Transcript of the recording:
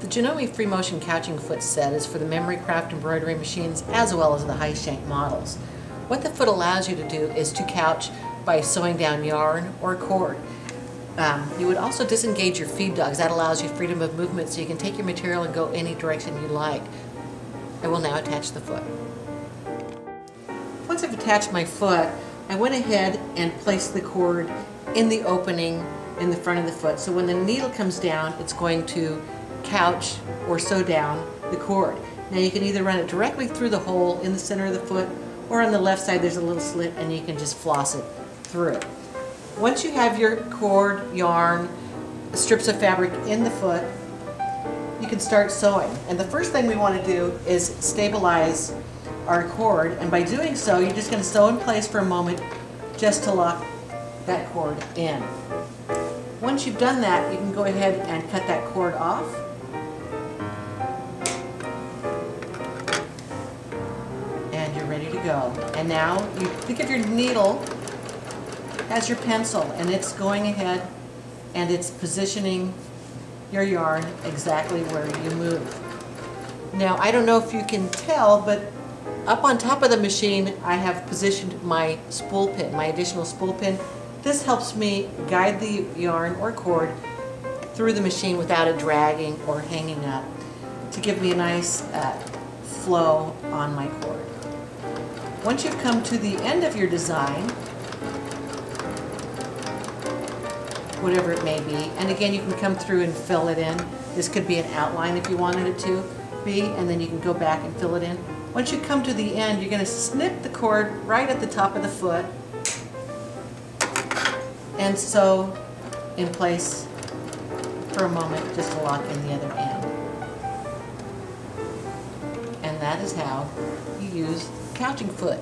The Janome Free Motion Couching Foot set is for the memory craft embroidery machines as well as the high shank models. What the foot allows you to do is to couch by sewing down yarn or cord. Um, you would also disengage your feed dogs. That allows you freedom of movement so you can take your material and go any direction you like. I will now attach the foot. Once I've attached my foot, I went ahead and placed the cord in the opening in the front of the foot. So when the needle comes down, it's going to couch or sew down the cord. Now you can either run it directly through the hole in the center of the foot or on the left side there's a little slit and you can just floss it through. Once you have your cord, yarn, strips of fabric in the foot, you can start sewing. And the first thing we want to do is stabilize our cord. And by doing so, you're just going to sew in place for a moment just to lock that cord in. Once you've done that, you can go ahead and cut that cord off. To go. And now you think of your needle as your pencil and it's going ahead and it's positioning your yarn exactly where you move. Now I don't know if you can tell but up on top of the machine I have positioned my spool pin, my additional spool pin. This helps me guide the yarn or cord through the machine without it dragging or hanging up to give me a nice uh, flow on my cord. Once you've come to the end of your design, whatever it may be. And again, you can come through and fill it in. This could be an outline if you wanted it to be, and then you can go back and fill it in. Once you come to the end, you're going to snip the cord right at the top of the foot and sew in place for a moment just to lock in the other end. And that is how you use couching foot.